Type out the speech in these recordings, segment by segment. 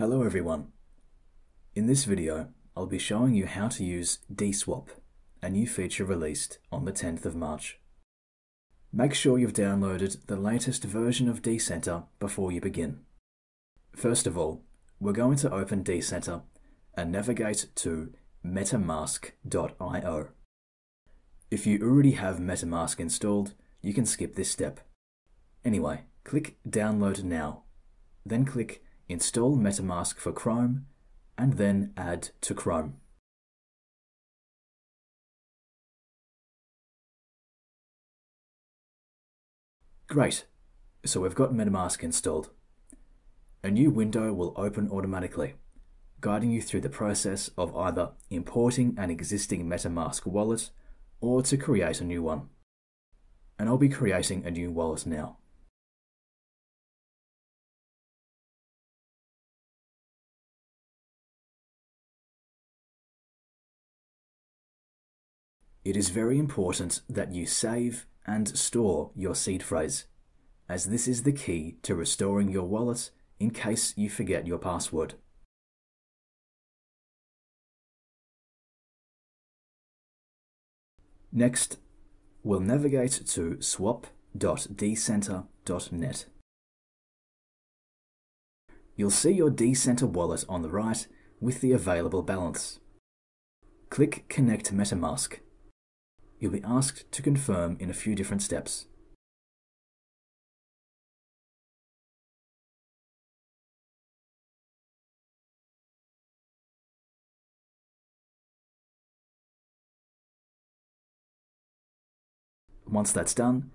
Hello everyone. In this video, I'll be showing you how to use dSwap, a new feature released on the 10th of March. Make sure you've downloaded the latest version of Decentr before you begin. First of all, we're going to open Decentr and navigate to metamask.io. If you already have MetaMask installed, you can skip this step. Anyway, click Download Now, then click Install MetaMask for Chrome, and then Add to Chrome. Great, so we've got MetaMask installed. A new window will open automatically, guiding you through the process of either importing an existing MetaMask wallet or to create a new one. And I'll be creating a new wallet now. It is very important that you save and store your seed phrase, as this is the key to restoring your wallet in case you forget your password. Next, we'll navigate to swap.decentr.net. You'll see your Decentr wallet on the right with the available balance. Click Connect MetaMask you'll be asked to confirm in a few different steps. Once that's done,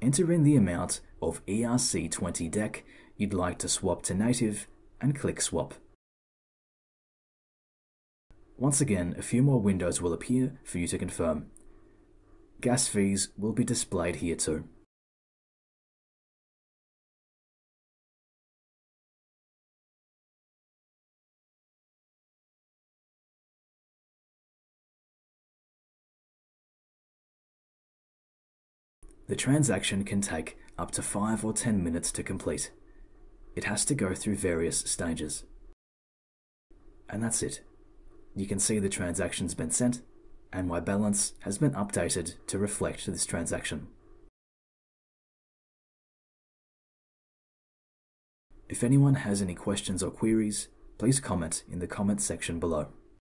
enter in the amount of ERC20 DEC you'd like to swap to native and click Swap. Once again, a few more windows will appear for you to confirm. Gas fees will be displayed here too. The transaction can take up to 5 or 10 minutes to complete. It has to go through various stages. And that's it. You can see the transaction's been sent and my balance has been updated to reflect this transaction. If anyone has any questions or queries, please comment in the comment section below.